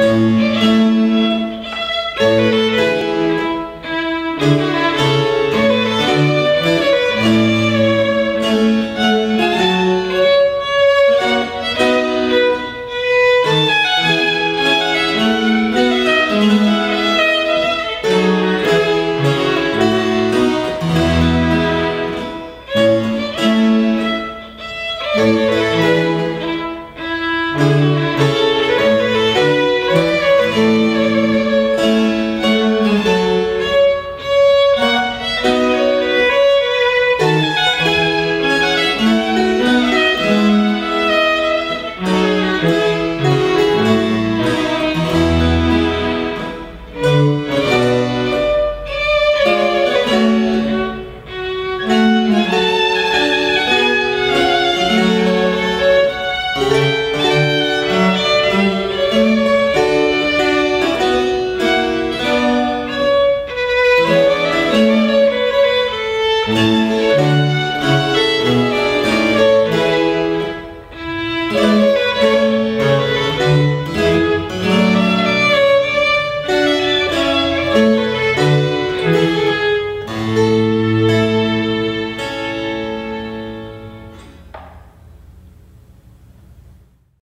Música Música